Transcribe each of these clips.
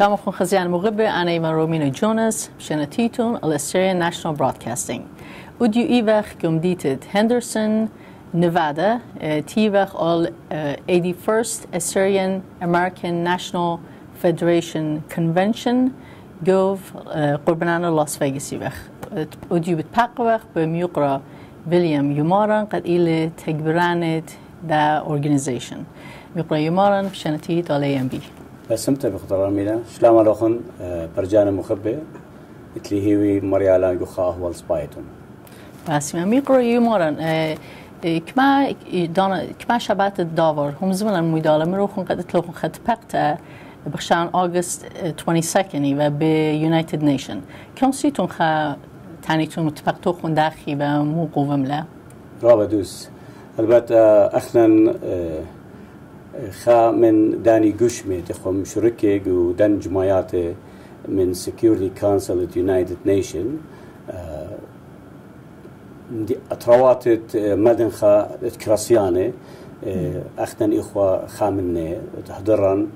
شما خون خزیان مغرب انا ایمان رومینو جونس شنتیتون الاسترین نشنال برادکستینگ. او دیو ای وقت گم دیتید هندرسون نوادا تی وقت آل 81st Assyrian امریکن نشنال فدریشن کنونشن گوف قربنان لاس فیگسی وقت. اودیو بتپاق وقت به میوقرا ویلیام یوماران قد ایل تگبرانت دا ارگنیزیشن. میقرا یوماران بشنتیت آل ام بی. بسمت بخطر ميلا شلام لوخن برجان مخبة اتلي هيوي مريالا يخا أهوال سبايتون. بس ما ميقرا يوماران كما دانا كما شبات الدافر هم زمن ميدالا مروخن قد اتلوخن خد بقتا بخشان أغسطس 22 و به يونايتد نيشن كم سيتون خا تانيتون متفقتو خون داخي و مو قوم لا رابا دوس البته اخنا خا من داني قشمي تخم شركة جو دان جمايات من Security Council the United Nation اترواتت مدن خا كراسيانة اخنا اخوة خامنة تحضرن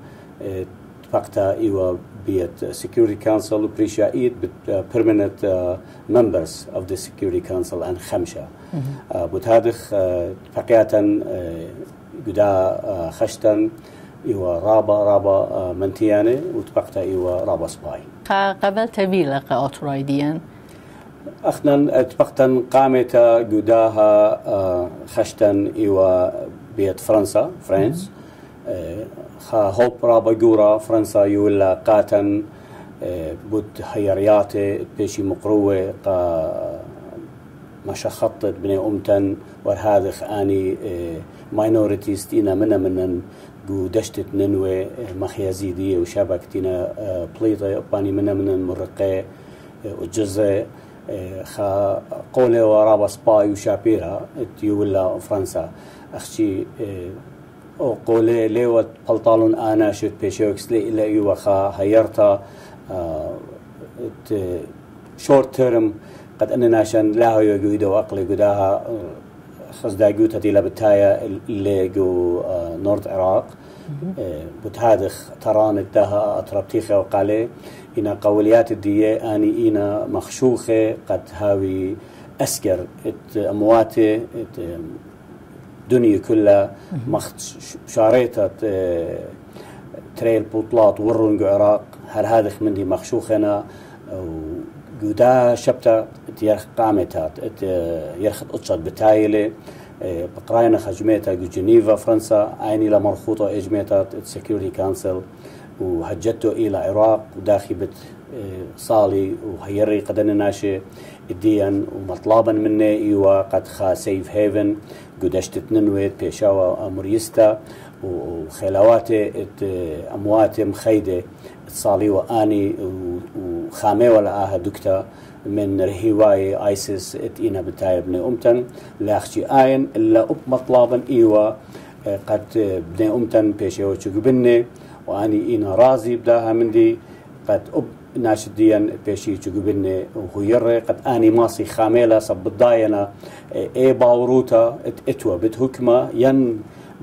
فقطا ايوا بيت Security Council وبريشايت بت permanent members of the Security Council ان خمسة بتهادخ فقياتا قدا خشتا ايوا رابا رابا منتيانة وتبقتا ايوا رابا سباي. قبل تبيلا قاطرايديا اخنا تبقتا قامتا قداها خشتا ايوا بيت فرنسا فرنس. خا هوب رابا جورا فرنسا يولا قاتن بود هيرياتي بيشي مقروة قا مشا خطت بني أمتن ورهاذخ آني ماينورتيز تينا منا منن جو دشتت ننوي مخيازيدية وشابك تينا بليطة باني منا منن مرقة وجزء خا قولي ورابا سباي وشابيرا تيولا فرنسا. أخشي أو قولي ليوت بلطالون آنا شت بيشوكس لي الا يوخا هيرتا شورت تيرم قد أننا عشان لا هو يقيدو اقلي قداها خص داقوت هتي لبتايا اللي جو نورد عراق. بتهادخ تران الدها اطربتيخة وقالي إنا قوليات الدية آني إنا مخشوخة قد هاوي أسكر أمواتي دنيا كلها مخت شاريتا تريل بوطلات ورون عراق. هل هذا مندي مخشوخنا؟ وجودا شبتا يرخ قامتات يرخت أطشت بتايلة بقراينا خجميتا جو جنيفا فرنسا عيني لمرخوطة إجميتات سكيورتي كانسل وهجته إلى العراق وداخي بت صالي وهيري قدنا ناشي الديان ومطلبا مني إيوا قد خا سيف هيفن قدشت تننويت بيشاوا مريستا وخيلواتي امواتي مخيدة صالي وآني وخامي آها دكتا من رهيواي اتينا بتاي ابن أمتن. لاخشي آين إلا أب مطلبا إيوا قد بني أمتن بيشاوا بني وآني إنا رازي بداها مندي قد أب ناشديا بيشي تجوبني وهيري قد آني ماسي خاميلا صب الضاينا إي باوروتا إتوا بتهكما. ين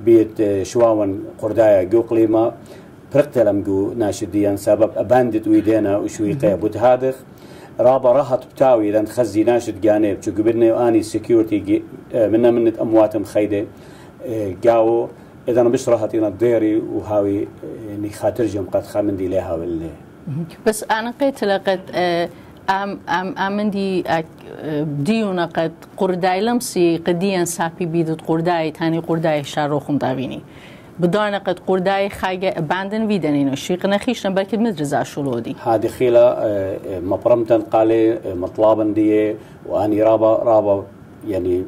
بيت شواون قردايا جو قليما برقتلم جو ناشديا سبب. أباندت ويدينا وشوي قيبوت هادخ رابا راحت بتاوي لأن تخزي ناشد جانب. تجوبني وآني سكيورتي منا منت أمواتم خيدة جاو. اذا أنا بشرح هاتينا الديري وهاوي اني خاطرجم قد خامندي لها واللي بس أنا قلت لقد ام ئەم ئەم ئامەندی دیونە قەت قوردای لەمسی قدیەن ساپی بیدت قوردای تانی قوردای شارۆخم داوینی. بدانە قەت قوردای خاگە باندن ویدەنینەوە شیق نەخیشن بەکرد مدرزا شولۆدی هادیخیلا مەپڕمتەن قالێ مەطلابن دیه و ئانی رابا رابا یعنی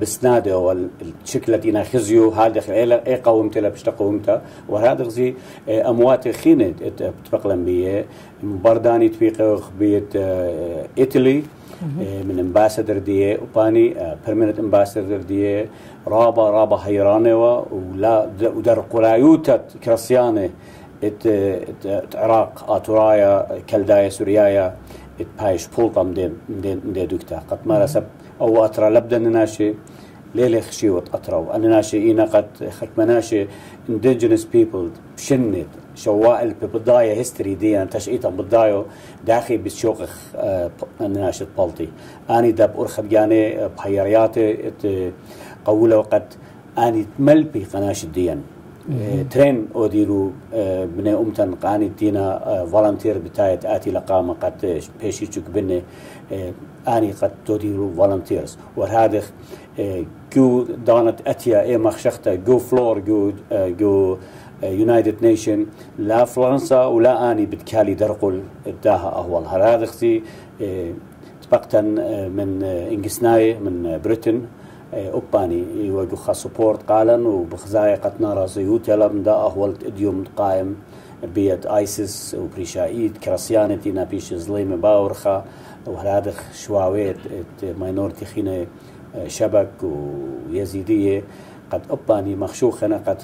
بسناده والشكل التي خزيو هذا اي قومت لا بشتا قومتا وهذا غزي أموات خينة بتبقلن بيه. برداني تبيق بيت إيطالي من أمباسادر دي وباني بيرمننت أمباسادر دي رابا رابا هيرانه ولا ودر قرايوتا كريستيانه إت عراق آتورايا كلدايا سوريايا. إت بايش بولطا مدين مدين دكتا قد ما سب أو اترا لبدا نناشي ليلة خشيوت أطرو أنا ناشي إينا قد خك مناشي indigenous people شنت شوائل ببداية هيستوري دي. أنا تشقيتا بدايو داخي بشوق ناشط بلطي أني دب أرخد جاني بحيرياتي قولة وقت أني تملبي قناش الدين ترين أوديرو بني أمتن قاني دينا فولنتير بتاعت آتي لقامة قد بيشي تشوك بني أني قد توديرو فولنتيرز. وهذا جو دانت أتيا إيه مخشخته جو فلور جو جو يونايتد نيشن لا فرنسا ولا آني بتكالي درقل اداها اهول هذا أختي تبقتا من انجسناي من بريتن. أوباني. يوجو سبورت قالا وبخزاي قد نرى زيوت يلا من دا اهول إديوم قائم بيت ايسس وبريشايد كراسيانتي نابيش زليم باورخا وهذا شواويت ماينورتي خينة شبك ويزيدية. قد أباني مخشوخنا قد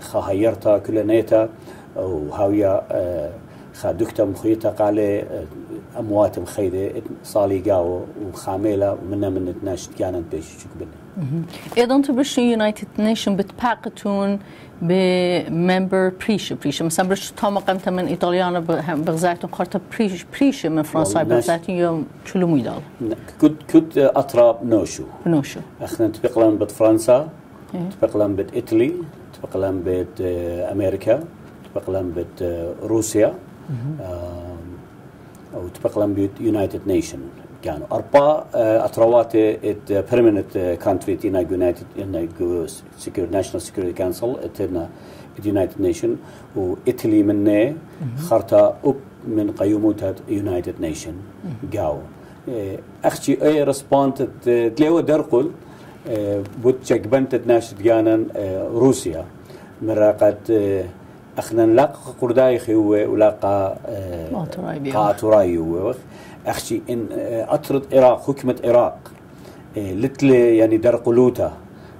خهيرتا كل نيتا وهاويا خادكتا مخيتا قال أموات مخيدة صالي قاو وخاميلة ومنا من تناش كانت بيش شكبنا أيضا تبرش يونايتد نيشن بتباقتون بممبر بريش بريش مثلا برش تاما قمت من ايطاليانا بغزاتون قرطة بريش بريش من فرنسا بغزاتون يوم شلو ميدال كنت كنت اطراب نوشو بنوشو اخنا تبقلن بفرنسا تبقلن بت ايطالي تبقلن بت أمريكا أو تبقلن بت يونايتد نيشن كانوا. أربعة أتروات إت بيرمننت كانتري تينا يونايتد إن سكيور ناشونال سكيورتي كونسل اتنا يونايتد نيشن وإيطالي منه خرطة أب من قيومات يونايتد نيشن جاو أختي أي رسبونت تلاقوا درقل بوتشك بنت ناشد جانا روسيا. مراقت اخنا نلاقى قرداي هو ولاقى قاطراي هو أخشي إن أطرد العراق حكمة العراق لتلي يعني درقلوتا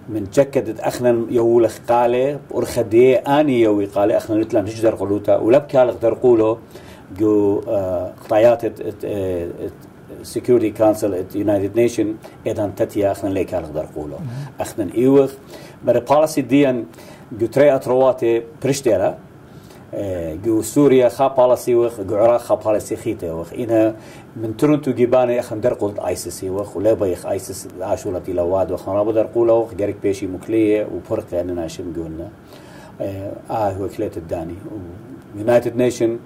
من جكدت اخنا يولخ قالي ورخدي آني يوي قالي اخنا لتلا نش درقلوتا ولبكالق درقولو جو قطايات سكيورتي كونسل ات يونايتد نيشن اذا تتيا اخنا ليك درقولو اخنا ايوخ بري بوليسي ديان جو تري اترواتي بريشتيرا جو سوريا خا بالاسي وخ جو عراق خا بالاسي خيته وخ إنا من تورنتو جيباني أخن در قلت ايسس وخ ولا بيخ ايسس عاشولتي لواد وخ أنا بدر قوله وخ جرك بيشي مكليه وفرق يعني ناشم قلنا آه هو كليت الداني يونايتد نيشن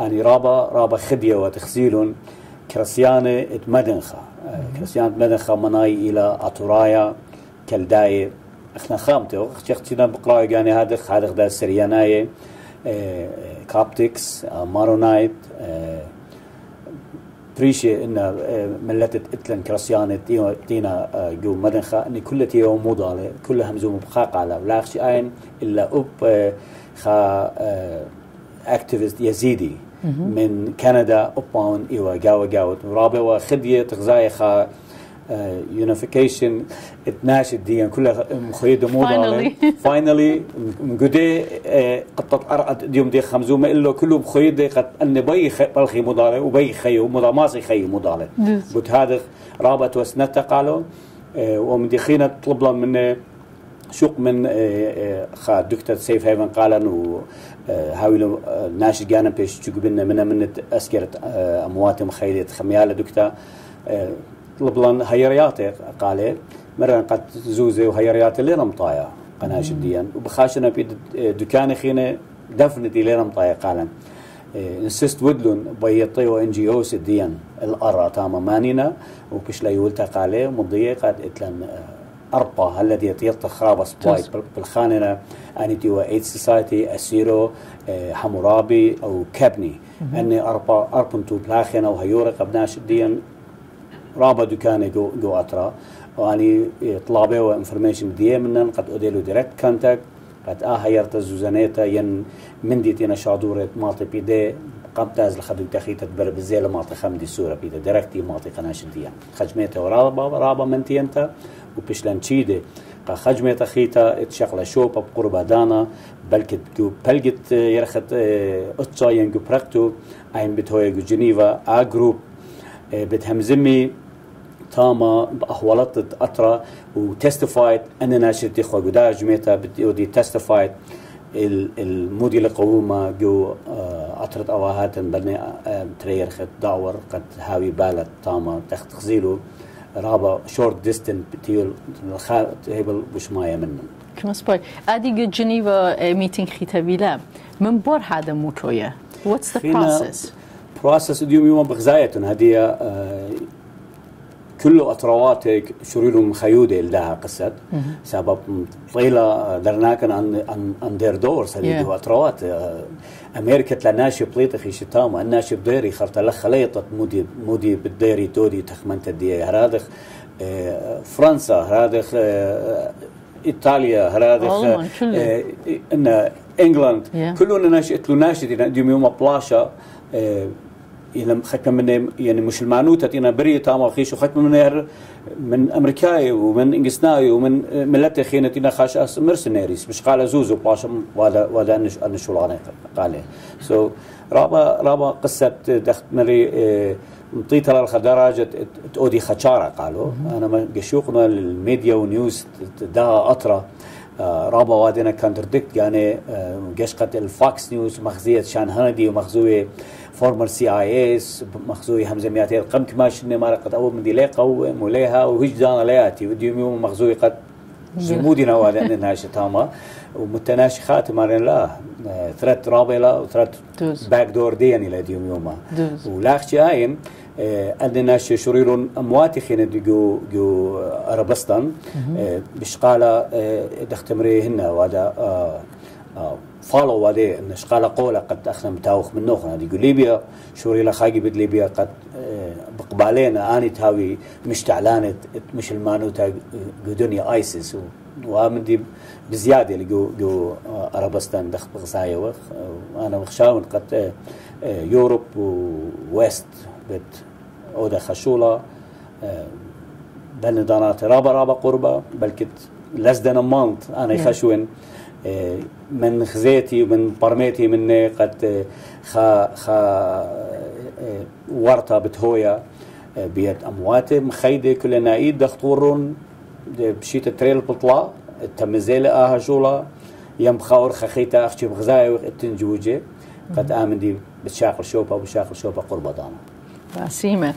اني رابا رابا خديه وتخزيل كريستيانة مدنخة كريستيانة مدنخة مناي إلى أطرايا كالداي أخنا خامته شختنا بقراء يعني هذا هذا ده سريانايه كابتكس مارونايت بريشة إن ملتت إتلن كراسيانة تينا جو مدنخا إن كل تيو مضالة كل همزو مبخاق على ولاخش أين إلا أب خا اكتيفيست يزيدي. من كندا أباون إيوا جاوا جاوا رابع وخدية تغزاي خا يونيفيكيشن اتناشد دي كلها مخيدة موضة فاينلي مقدي قد أرقد ديوم دي خمزومة إلا كله مخيدة قد أن بي بلخي مضالة وبي خي ماسي خي مضالة قلت هذا رابط وسنتا قالوا ومن دي خينا طلب من شوق من خا دكتور سيف هيفن قالن و هاويلو ناشد جانا بيش تشوكبنا من من أسكرت أموات مخيلة خميالة دكتور. طلب هيرياتي قال مرة قد زوزي وهيرياتي لين مطايا قناش الديان وبخاشنا في دكان خينا دفنتي لين مطايا قال انسست ودلون بيطيو ان جي اوس الديان الارا تاما مانينا وبش لا يولتا قال مضية قد إتلن أربا. الذي يطيط خابس باي بالخاننا أني تيوا ايد سوسايتي أسيرو حمورابي أو كابني. أني أربا أربنتو بلاخنا وهيورا قبناش الديان رابا دكاني جو جو اترا. واني طلابي وانفورميشن دي منن قد اديلو ديركت كونتاكت قد آه هيرت زوزانيتا ين من دي تينا شادورة مالتي بيدي قام تاز لخدو تخيت تبر بزيل مالتي خمدي سورة بيدا ديركتي مالتي قناش ديان خجميتا ورابا رابا من تينتا وبشلان تشيدي قا خجميتا خيتا اتشغل شوبا بقربة دانا بلكت جو بلجت يرخت اتشا ينجو برقتو اين بتهوي جو جنيفا آ جروب بتهمزمي تاما بأحوالات أطرا وتستفايد أننا شرتي خو قدا جميتا بدي تستفايد المودي لقوما جو عطرت أواهات بني ترير خد دعور قد هاوي بالت تاما تخت خزيلو. رابا شورت ديستنت بتيول هيبل بش مايا منهم كما سباي. أدي جنيفا ميتينغ ختابيلا من بور هذا موتويا What's the process? process اليوم يوم بغزاية هذه كله أطرواتك شريلو مخيودة لداها قصة. سبب طيلة درناكن عن عن عن دير دور سليدو أطروات أمريكا تلناشي بليطة في شتاما الناشي بديري خرط لخ خليطة مودي مودي بالديري تودي تخمنت الدي هرادخ فرنسا هرادخ إيطاليا هرادخ ان إنجلاند. كلنا ناشئت له ناشئت ديوم يوم بلاشا إلى ختم من يعني مش المعنوتة تينا بري تاما خيش وختم من من أمريكاي ومن إنجلسناي ومن ملتي خينا تينا خاش أس مرسنيريس مش قال زوزو باشم وهذا وهذا أنش أنش شغلانة قال سو رابا رابا قصة دخت مري مطيت على الخدراجة تودي خشارة قالوا أنا ما قشوقنا الميديا ونيوز دا أطرة. رابا وادنا كونتردكت يعني قشقة الفاكس نيوز مخزية شان هندي ومخزوية. فورمر سي اي اس مخزوي همزة مياتي قم كماش اني ما قد اول من دي ليقا موليها وهجدان لياتي. وديوم يوم مخزوي قد زمودي نواد ان ناشي تاما ومتناشي خاتم مارين لا. ثرت رابلا وثرت باك دور ديني لديوم يوما ولاخشي هايم عندنا شرير أمواتي خين جو جو اربستان بشقالة دختمري هنا وهذا فالو وادي ان شقالة قولة قد اخنا متاوخ من نوخنا دي ليبيا شوري لخاقي بد ليبيا قد بقبالينا أني تهاوي مش تعلانت مش المانو تا دنيا ايسس وامن دي بزيادة اللي جو جو عربستان دخ بغسايا وخ. أنا وخشاون قد يوروب وويست بت أودا خشوله بلندانات رابا رابا قربة بلكت لسدنا مانت. أنا يخشون من خزيتي ومن برميتي من قد خا خا ورطة بتهويا بيت أمواتي. مخيدة كل نايد دختورون بشيت تريل بطلا التمزيلة آها جولا. يم خاور خخيتا أخشي بغزاي التنجوجي قد آمن دي بتشاقل شوبا وبشاقل شوبا قربة دانا. عسيمة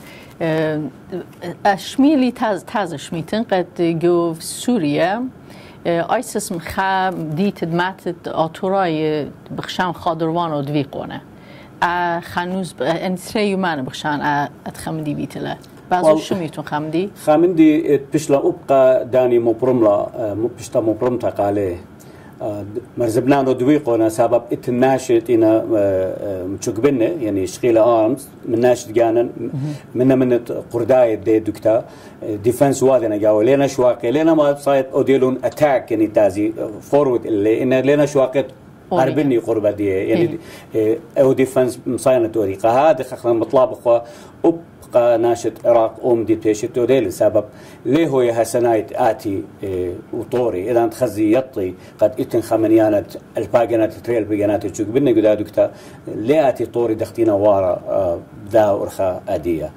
أشميلي تاز تاز شميتن قد جو في سوريا. ای آیس دیت مات اتورای بخشان خادروان او دی کنه خنوز ان چه یمان بخشان ات خم دی بیتله. بعضی شو میتون خمدی؟ خمدی خم دی پشلا دانی مبرملا پرملا مو پشتا تقاله. مرزبنان رو دوی قونا سبب اتناشت اینا مچوكبنه يعني شغيلة آرمز من ناشت جانا من من قرداية دي دكتا ديفنس وادنا جاوا لينا شواقي لينا ما صايت أوديلون أتاك يعني تازي فورورد اللي إن لينا شواقي أربني قربة دي يعني أو ديفنس مصاينة طريقة هذا خخنا مطلب اخوة بقى ناشط عراق أم دي بيشت وديل سبب. ليه هو هسنايت آتي إيه وطوري؟ إذا تخزي يطي قد إتن خمنيانة الباقنات تريل بيانات تشوك. بنا قدا دكتا ليه آتي طوري دختينا وارا آه ذا ورخا أدية؟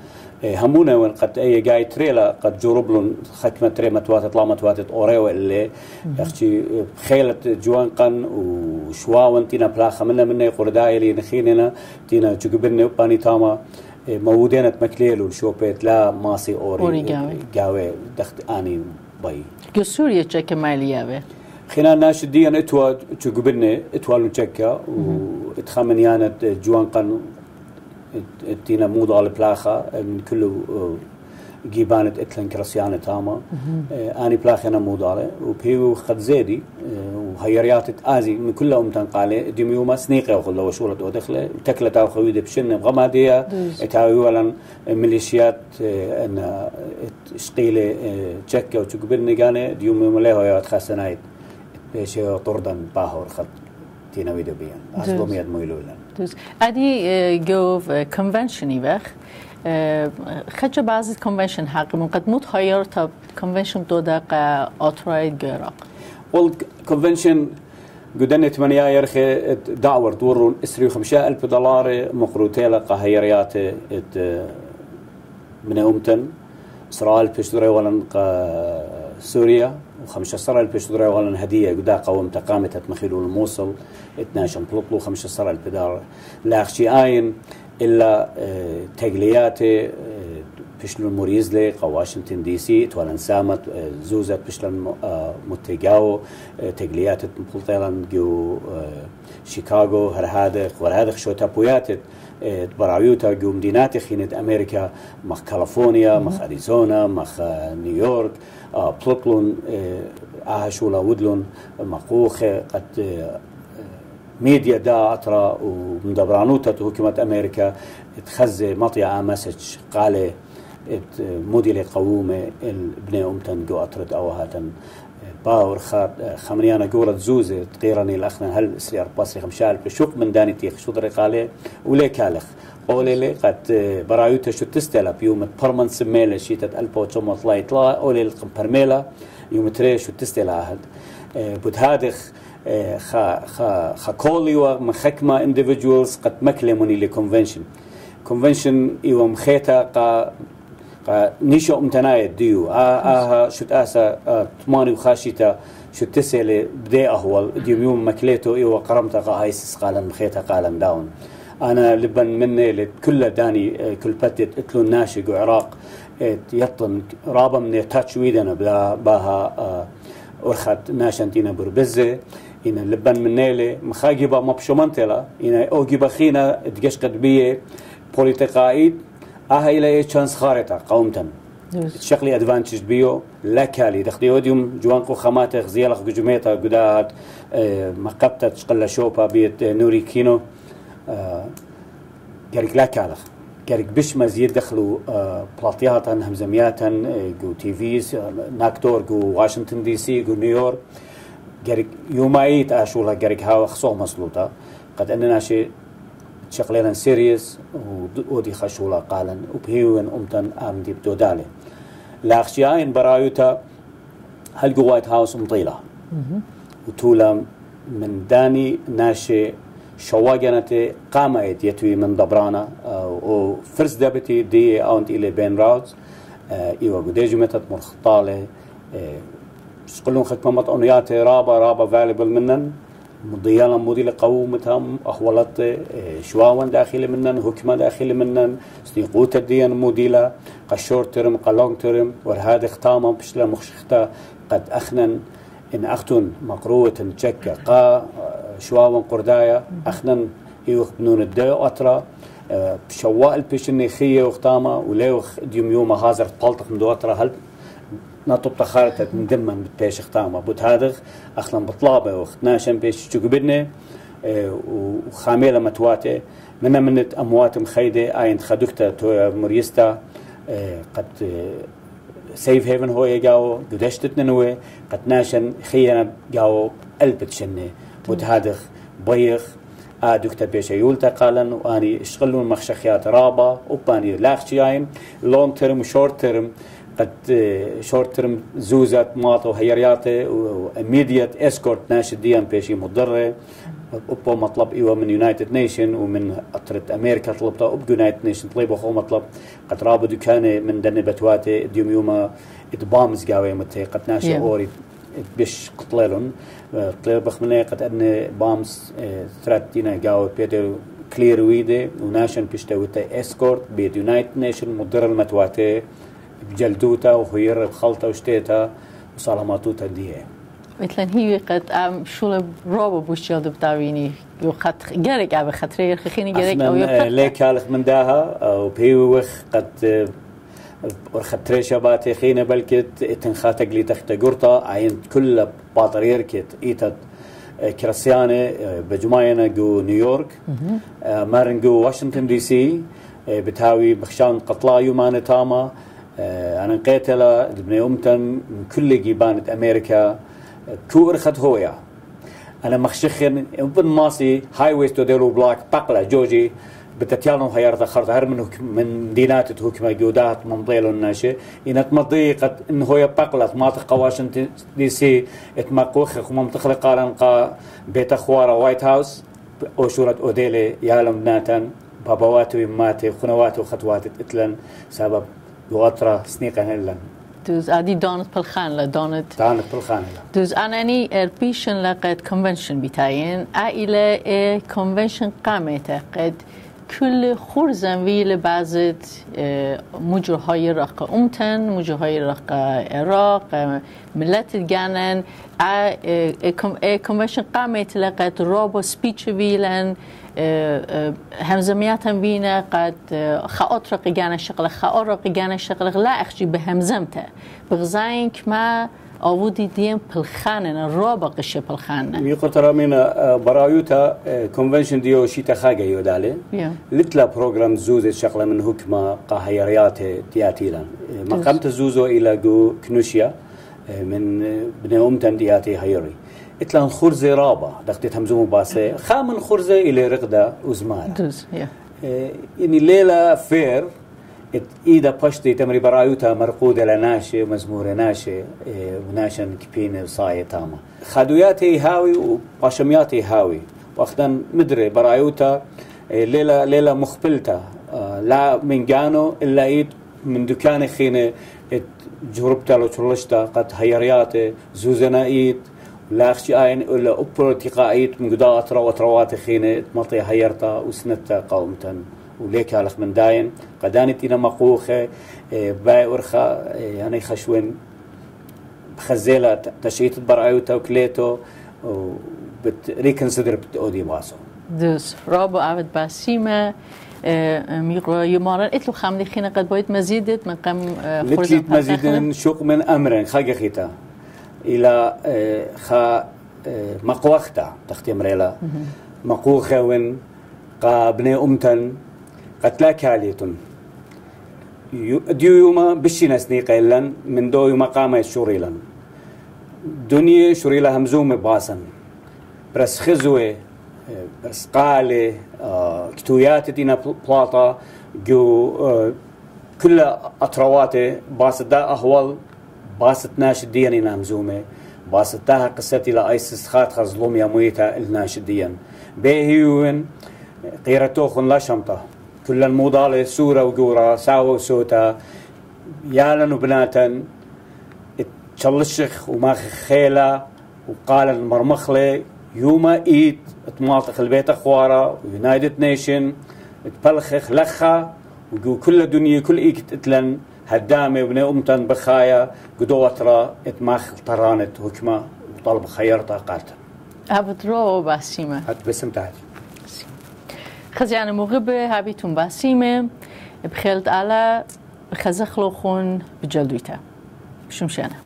إيه همونا وين قد أي جاي تريلا قد جوربلون ختمة تري متواتت لا متواتت أوريو اللي أختي خيلة جوان قن وشواون تينا بلاخة منا منا قرداي اللي نخيننا تينا جوكبرنا باني تاما. مودينة مكليل وشوبيت لا ماسي أوري أوري جاوي. جاوي. دخت آني باي. جو سوريا تشكا ماليابه خلال ناش ديان اتوا تشوغبني اتوا لنشكا واتخمن يانت جوان قن تينا موضة البلاخة من كله جيبانت اتلن كرسيانة تاما. آني بلاخنا موضالة وبيو خد زيدي وهيريات آزي من كل أم تنقالي ديميوما سنيقة وخلا وشولت ودخلة. تكلة تاو خويده بشن بغمادية. تاوي ولا ميليشيات أن شقيله تشكة وتقبلني كان ديوم له يا تخسنايت بيش طردن باهور خط تينا ويدو بيان. اسبوم يد مويلولا أدي جو كونفنشني بخ. خدش بعض الكونفنشن حق قد متغير طب كونفنشن دو دقة اوترايد جيراق والكونفنشن قدني ثمانية يرخي دعور دورون اسري خمسة ألف دولار مقروتيلا قهيريات من أمتن إسرائيل بيشتري ولن سوريا و15 ألف بشتري ولا هدية قدا قومت قامت مخيلو الموصل 12 بلطلو 15 ألف بدار لاخشي آين إلا آه تقلياتي آه بشلون موريزلي واشنطن دي سي تولن سامت زوزت بشلون آه متجاو تقليات مبلطيلان جو شيكاغو هر هذا ور هذا شو تابوياتت برايوتا جو مدينات خينت أمريكا مخ كاليفورنيا مخ أريزونا مخ نيويورك بلوكلون اهشولا ودلون مقوخ قد ميديا دا أطرا ومدبرانوتا حكومة أمريكا تخزي مطيع مسج قال موديل قوومة البني أمتن جو أطرد أو هاتن. باور خات خمنيانا جورة زوزة تقيرني الأخنا هل سيار باسي خمشال بشوق من داني تيخ. شو دري ولي كالخ. أولي لي قد برايوتا شو تستلا بيوم برمن سميلة شيتت ألبو تشوم طلع يطلع أولي لقم برميلا يوم تري شو تستلا هاد. بود هادخ خا خا خا كوليوا مخكما individuals قد مكلموني لكونفنشن كونفنشن ايوا مخيتا قا قا نيشو امتناية ديو. آها شو تاسا تماني وخاشيتا شو تسألي بدي أهول ديوم يوم مكليتو إيوا قرمتا قا هايسس قالا مخيتا قالا داون. أنا لبن مني كل داني كل بتت اتلو ناشق وعراق يطن رابا من تاتش ويدنا باها ورخت ناشنتينا بربزة. إن لبن من نيلة مخاجبة مبشومنتلا إن أوجب خينا تجش قد بية بوليتقائيد أها إلى تشانس خارطة قومتن. شغلي ادفانتج بيو لا كالي. دخلي وديوم جوانكو خماتة زيالخ جميتا قدات مقبتة تشقل شوبا بيت نوري كينو. قالك لا كالخ. قالك بش مزيد دخلوا بلاطيات همزميات جو تي فيز ناكتور جو واشنطن دي سي جو نيويورك. جرك يومايت اشولا جرك هاو خصو مسلوطة. قد أننا شيء شغلنا سيريس ودي خشولا قالا وبهيون أمتن آم دي بدو دالي لاخشياين برايوتا هل وايت هاوس مطيلة وتولا من داني ناشي شواجنتي قامت يتوي من دبرانا وفرس دابتي دي أونت إلى بين راوتس ايوا قديجو متت مرخطالي شقلون خدمة مطعنيات رابا رابا فاليبل منن. مضيالا موديل قومتهم أخولت شواوان داخل منن هكما داخل منن. سنيقوت الديان موديلا قشور ترم قلون ترم ورهاد اختاما بشلا مخشختا قد أخنن. إن أختن مقروة تشكا قا شواوان قردايا أخنن يوخ بنون الدو أطرا بشواء البيشني خية وختاما وليوخ ديوم يوم هازر دو أطرا هل نطب تخارت من دمن بتاش ختامة هذا أخلن بطلابة وختناشن بيش بدنا آه، وخاميلة متواتة. منا منت أموات مخيدة آين خدوكتا تو مريستا آه، قد سيف هيفن هو يجاو قدشت نوي قد ناشن خينا جاو قلبت شنة بوت هذا بيخ آدوكتا بيش يولتا قالن وآني اشغلون مخشخيات رابا وبآني لاخشياين لونج تيرم وشورت تيرم قد شورت ترم زوزات ماطو هيرياتي واميديت اسكورت ناشد ديان بيشي مضرة. أبو مطلب إيوه من يونايتد نيشن ومن أطرت أمريكا طلبتا أبو يونايتد نيشن طلبوا خو مطلب. قد رابو دكاني من دن بتواتي. ديوم يوما إتبامز قاوي متي. قد ناشي أوري بيش قطليلون. طلب بخمني قد أن بامز ثرات دينا قاوي بيتر كلير ويدي. وناشن بيشتوي اسكورت بيت يونايتد نيشن مضر المتواتي. بجلدوتا وخير بخلطة وشتيتا وصالماتوتا ديه مثلا هي قد أم شو روبو بوشيل دبتاويني يو خط جارك أبي خطرير خيني جارك أو يو ليك هالخ من داها وبيوخ قد ورخطري شباتي خينا بلكت تنخاتق لي تخت قرطة عين كل باطرير كت ايتت كريستيانة بجماينا جو نيويورك مارن جو واشنطن دي سي بتاوي بخشان قطلا يومان تاما أنا قيتلا من كل جيبانة أمريكا. كو أرخت هويا. أنا مخشخن ابن ماسي هاي ويستو ديلو بلاك بقلة جوجي. بتتيالن خيار تخرت هر من من دينات تهكما جودات من ضيل الناشي إن تمضي قد إن هو بقلة ما تقواشن دي سي اتمقوخ قارن قا بيت أخوارا وايت هاوس أوشورة أوديلي يالم بناتن بابواتو يماتي خنواتو خطوات إتلن. سبب. يغطرة سنيقا هلا دوز عادي دانت بالخان لا دانت. دانت بالخان دوز أنا أني البيشن لقد كونفنشن بتاعين عائلة كونفنشن قامته قد کل خرز ويل بعضت موجه های رقا امتن موجه های رقا عراق ملت گنن اکمشن قامت لقد رابا سپیچ ویلن همزمیات هم وینا قد خاطرق گنه شغل خاطرق گنه شغل لا اخشی به همزمته. بغزاین که ما آودی دیم پلخانه رابا قشه پلخانه يقول ترى من برايوتا كونفنشن ديو شيتا خاجة يودالي لتلا بروجرام زوزة شغلة من حكمة قاهيريات دياتيلان مقامت زوزو إلى جو كنوشيا من بني أمتن دياتي هيري اتلان خرزة رابا دقتي تمزوم باسه. خامن خرزة إلى رقدة وزمار دوز يعني ليلة فير إذا بشتي تمري برايوتا مرقودة لناشي ومزمورة ناشي وناشن كبين صاية تاما خدوياتي هاوي وباشمياتي هاوي. واخدن مدري برايوتا ليلة ليلة مخبلتا. لا من جانو إلا إيد من دكان خينة جربتا لو ترلشتا قد هيرياتي زوزنا إيد. لا أخشي آين إلا أبرو تقايت من قداء أترا وتروات خينة مطي هيرتا وسنتا قومتا. وليك هالخ من داين. قدانت إنا مقوخة باي ورخا يعني خشوين. بخزيلة تشيت برعيوتا وكليتو وبتريكنسيدر بتأودي باسو. دوس. رابو عبد باسيمة ميغو يمارن إتلو خامدي خينا قد بويت مزيدت من قم لتليت مزيدن شوق من أمرن خاقة خيتا إلى خا مقوختا. تختي مريلا مقوخة وين قا بني أمتن. قتلا كاليتون ديو يوما بشي نسني قيلن من دو يوما قام شوريلن. دنيا شوريلا همزوم باسن. برس خزوة برس قالي كتويات دينا بلاطا جو كل أطرواته باست دا أهوال باست ناش دياني نامزومه باست تاها قصتي لا آيسس خات خزلوم يا مويتا الناش ديان. بيهيوين قيرتوخن لا شمطه كل الموضالة سورة وقورة ساوة وسوتا. يالا وبناتا تشلشخ وما خيلة وقال المرمخلة يوما إيد تمالطخ البيت أخوارا ويونايتد نيشن تبلخخ لخا وقو كل الدنيا كل إيك تتلن هدامة وبني أمتن بخايا قدوترا اتماخ طرانت هكما وطلب خيرتا قالتا أبدرو باسيمة هات بسم تاعي خزیان مغرب هابیتون باسیمه بخیلت علا خزخ لخون بجلدویتا. شمشانه